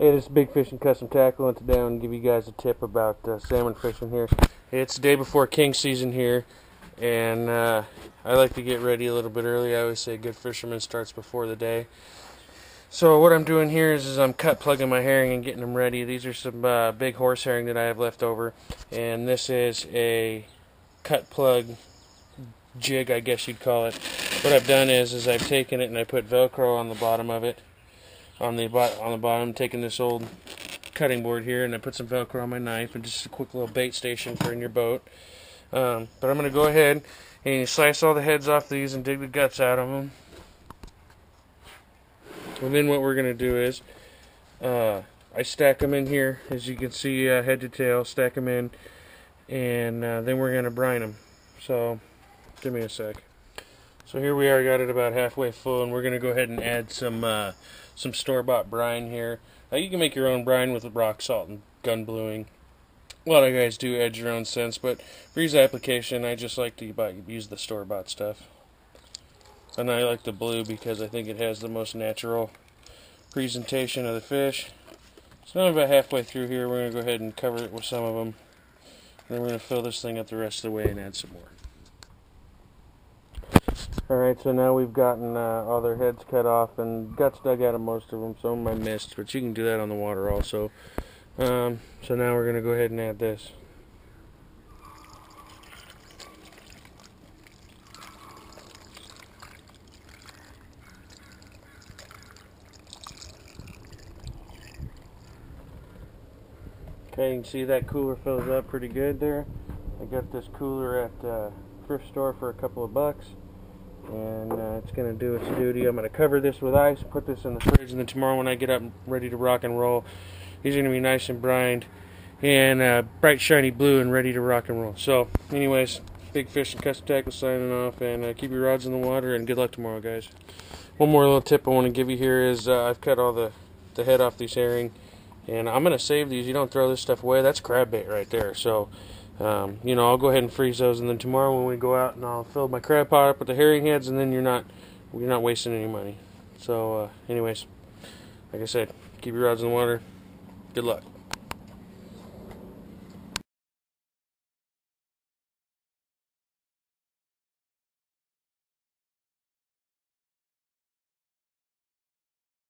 Hey, this is Bigfishin' Custom Tackle, and today I'm going to give you guys a tip about uh, salmon fishing here. It's the day before king season here, and uh, I like to get ready a little bit early. I always say good fisherman starts before the day. So what I'm doing here is, is I'm cut plugging my herring and getting them ready. These are some uh, big horse herring that I have left over, and this is a cut plug jig, I guess you'd call it. What I've done is, is I've taken it and I put Velcro on the bottom of it on the on the bottom, taking this old cutting board here, and I put some Velcro on my knife, and just a quick little bait station for in your boat. Um, but I'm going to go ahead and slice all the heads off these and dig the guts out of them. And then what we're going to do is, uh, I stack them in here, as you can see, uh, head to tail, stack them in, and uh, then we're going to brine them. So, give me a sec. So here we are, got it about halfway full, and we're going to go ahead and add some uh, some store-bought brine here. Now you can make your own brine with rock salt and gun bluing. A lot of guys do add your own scents, but for these application, I just like to buy, use the store-bought stuff. And I like the blue because I think it has the most natural presentation of the fish. So now about halfway through here, we're going to go ahead and cover it with some of them. And then we're going to fill this thing up the rest of the way and add some more. Alright, so now we've gotten uh, all their heads cut off and guts dug out of most of them. Some I missed, but you can do that on the water also. Um, so now we're going to go ahead and add this. Okay, you can see that cooler fills up pretty good there. I got this cooler at uh, thrift store for a couple of bucks and uh, it's going to do its duty. I'm going to cover this with ice, put this in the fridge, and then tomorrow when I get up ready to rock and roll, he's going to be nice and brined and uh, bright shiny blue and ready to rock and roll. So, anyways, Bigfishin' Custom Tackle signing off, and uh, keep your rods in the water, and good luck tomorrow, guys. One more little tip I want to give you here is uh, I've cut all the, the head off these herring, and I'm going to save these. You don't throw this stuff away. That's crab bait right there. So, um, you know, I'll go ahead and freeze those, and then tomorrow when we go out, and I'll fill my crab pot up with the herring heads, and then you're not you're not wasting any money. So, uh, anyways, like I said, keep your rods in the water. Good luck.